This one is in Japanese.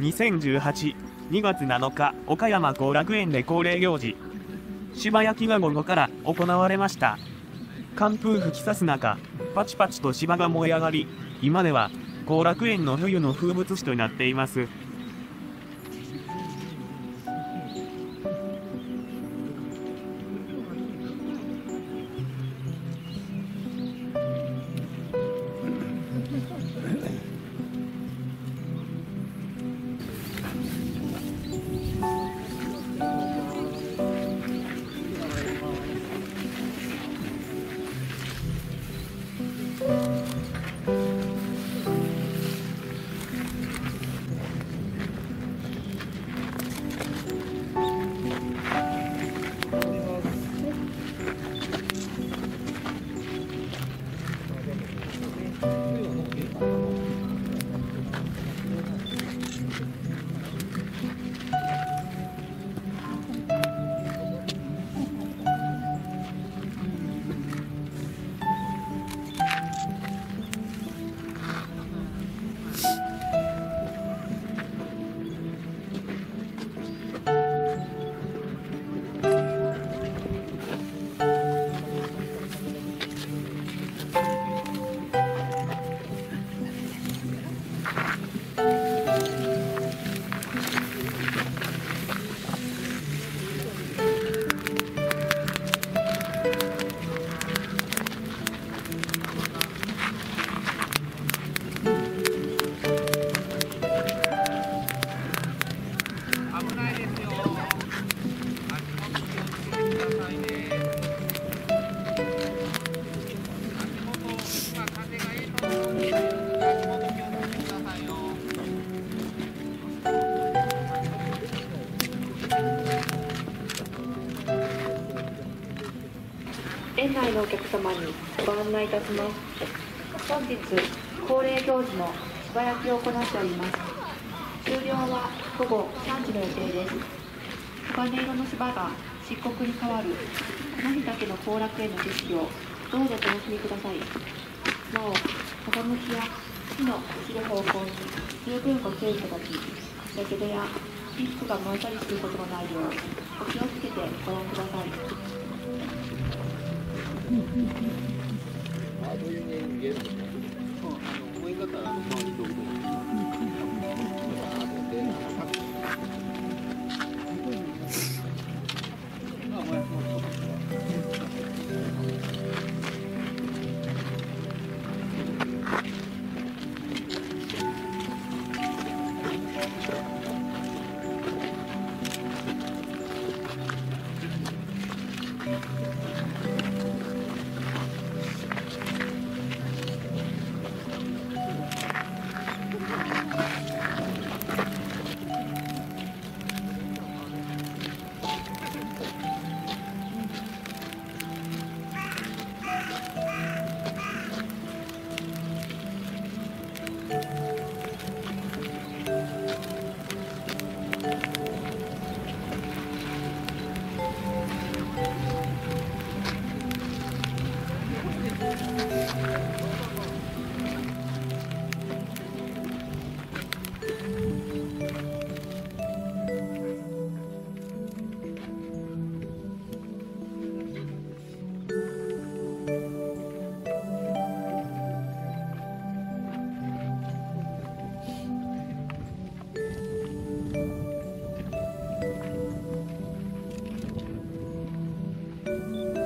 2018、2月7日、岡山後楽園で恒例行事、芝焼きが午後から行われました。寒風吹き刺す中、パチパチと芝が燃え上がり、今では後楽園の冬の風物詩となっています。園内のお客様にご案内いたします。本日恒例行事の芝焼きを行っております。終了は午後3時の予定です。黄金色の芝が漆黒に変わるこの日だけの行楽園の景色をどうぞお楽しみください。なお風向きや火の散る方向に十分ご注意いただきやけどや衣服が燃えたりすることのないようお気をつけてご覧ください。あどういうね言えるのか。あの思い方の周りどうぞ。Música